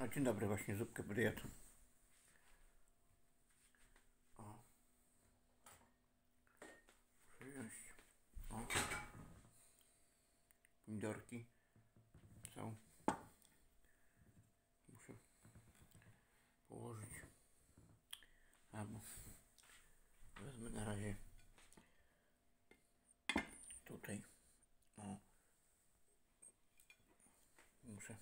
No dzień dobry, właśnie zupkę będę jadł. O. Wziąć. O. Pomidorki są. Muszę położyć. Albo wezmę na razie tutaj. O. Muszę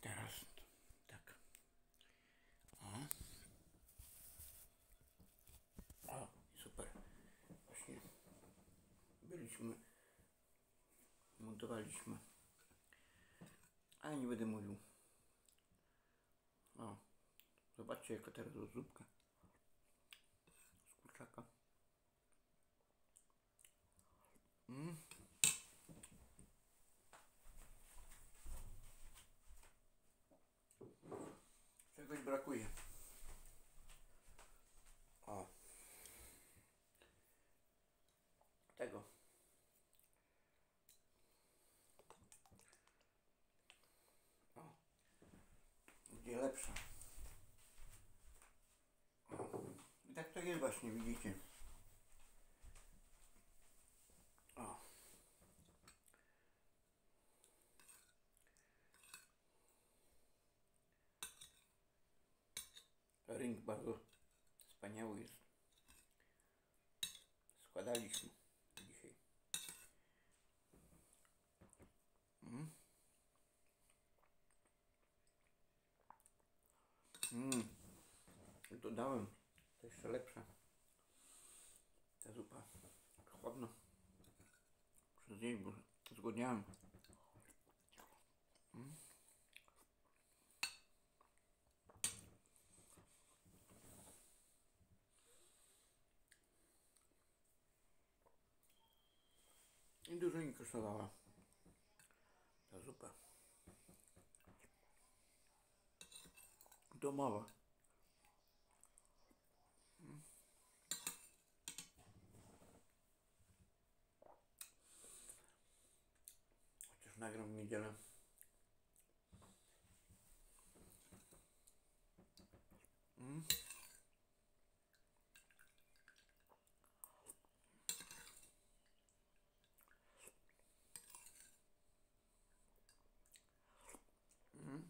Teraz tak. O. O, super. Właśnie byliśmy, montowaliśmy. Ale nie będę mówił. O, zobaczcie jaka teraz zupka. Z kurczaka. Mm. Czegoś brakuje. O. Tego. O. Lepsza. I tak to jest właśnie, widzicie. O. Ring bardzo wspaniały jest. Składaliśmy dzisiaj. Mm. Mm. Dodałem, to jeszcze lepsza. Ta zupa chłodno. Muszę zjeść, bo zgłodniałem. Mm. I dużo nie kosztowała ta zupa. Domowa. Mm. Chociaż nagram w niedzielę. Mm. Mm.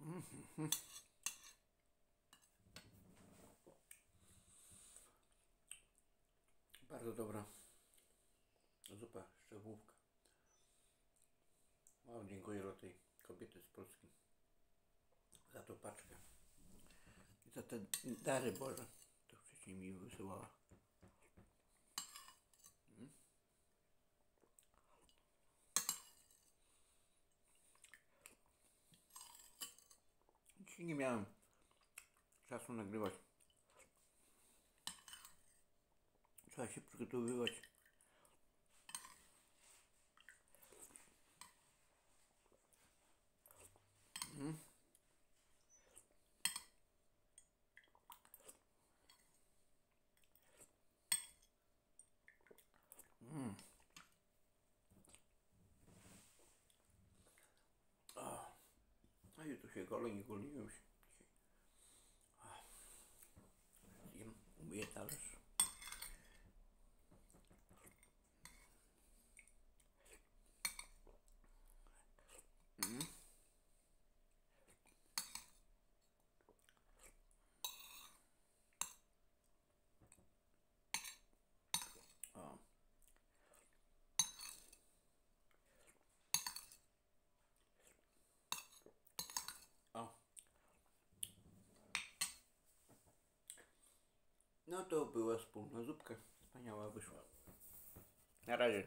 Mhm. Bardzo dobra zupa szczegółówka. O, dziękuję dla tej kobiety z Polski za tą paczkę i za te dary Boże, to wcześniej mi wysyłała. Mm. Dzisiaj nie miałem czasu nagrywać. Trzeba się przygotowywać. Mm. Mm. A, a i tu się golę, nie goliłem się dzisiaj. A, No to była wspólna zupka. Wspaniała wyszła. Na razie.